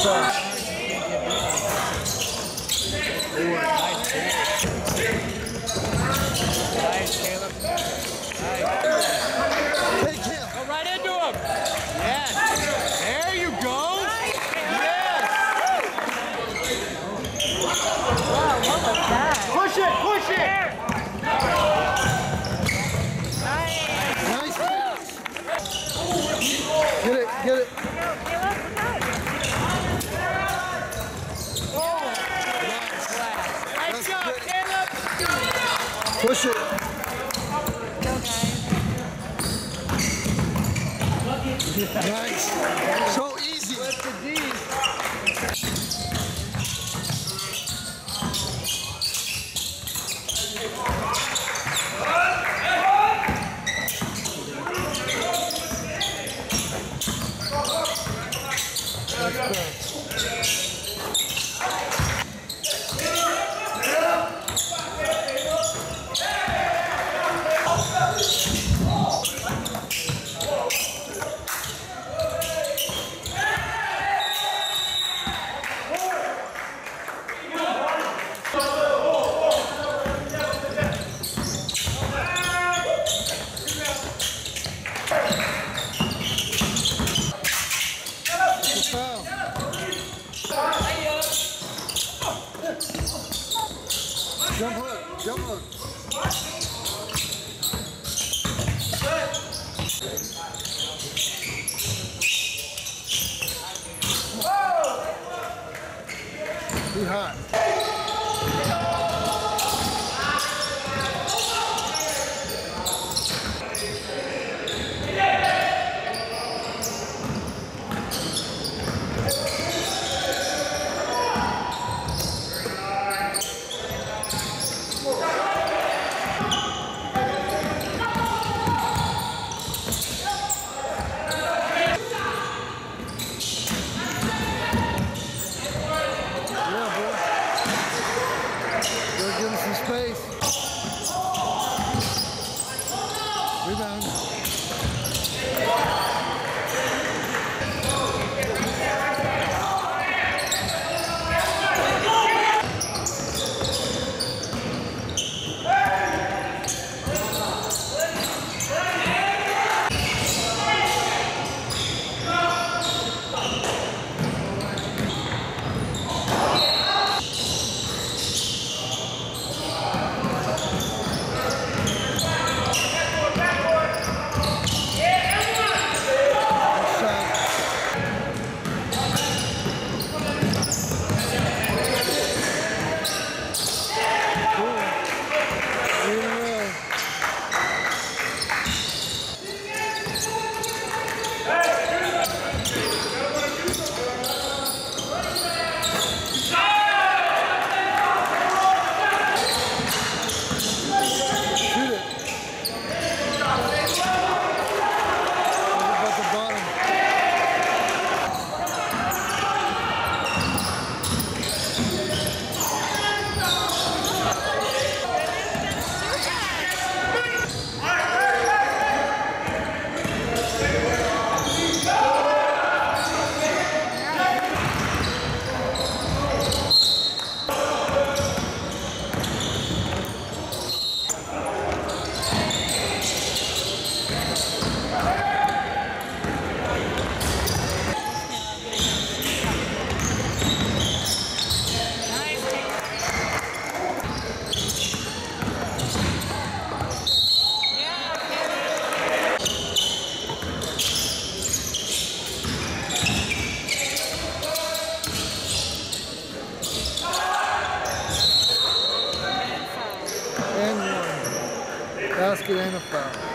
So. Push it. Nice. So easy. Let's. Jump hook, jump hook. Whoa! Hot. Rebound. basket and a foul.